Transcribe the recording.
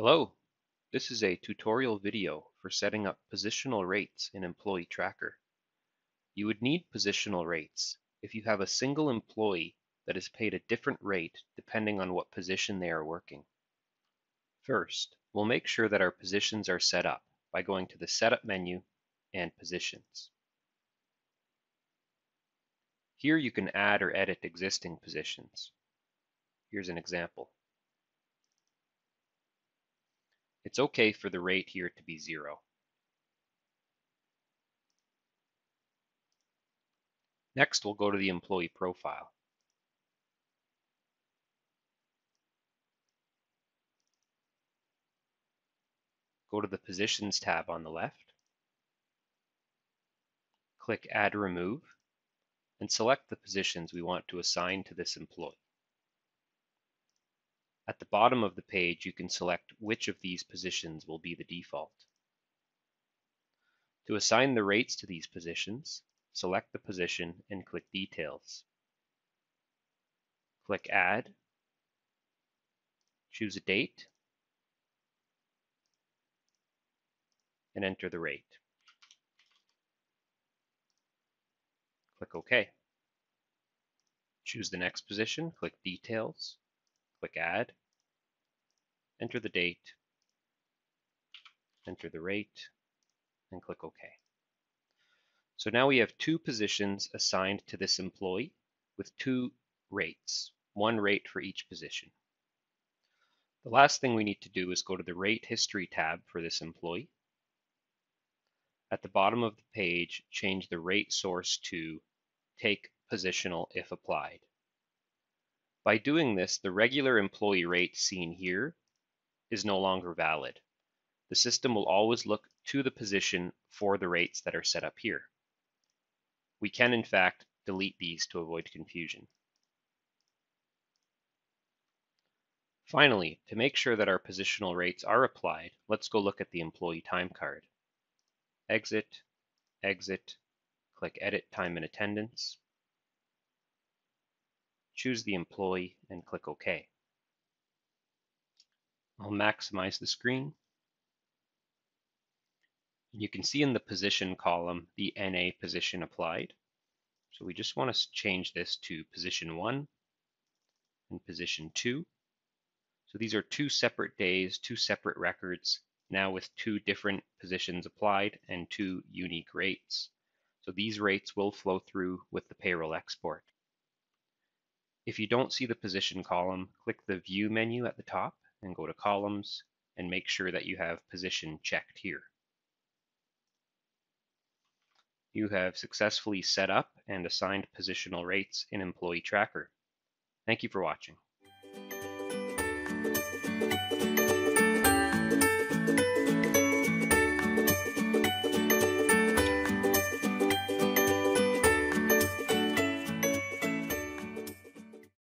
Hello, this is a tutorial video for setting up positional rates in Employee Tracker. You would need positional rates if you have a single employee that is paid a different rate depending on what position they are working. First, we'll make sure that our positions are set up by going to the Setup menu and Positions. Here you can add or edit existing positions. Here's an example. It's okay for the rate here to be zero. Next, we'll go to the employee profile. Go to the Positions tab on the left. Click Add Remove and select the positions we want to assign to this employee. At the bottom of the page, you can select which of these positions will be the default. To assign the rates to these positions, select the position and click Details. Click Add, choose a date, and enter the rate. Click OK. Choose the next position, click Details, Click Add, enter the date, enter the rate, and click OK. So now we have two positions assigned to this employee with two rates, one rate for each position. The last thing we need to do is go to the Rate History tab for this employee. At the bottom of the page, change the rate source to Take Positional if applied. By doing this, the regular employee rate seen here is no longer valid. The system will always look to the position for the rates that are set up here. We can, in fact, delete these to avoid confusion. Finally, to make sure that our positional rates are applied, let's go look at the employee time card. Exit, exit, click Edit Time and Attendance, choose the employee, and click OK. I'll maximize the screen. You can see in the position column the NA position applied. So we just want to change this to position 1 and position 2. So these are two separate days, two separate records, now with two different positions applied and two unique rates. So these rates will flow through with the payroll export. If you don't see the position column, click the View menu at the top and go to Columns and make sure that you have position checked here. You have successfully set up and assigned positional rates in Employee Tracker. Thank you for watching.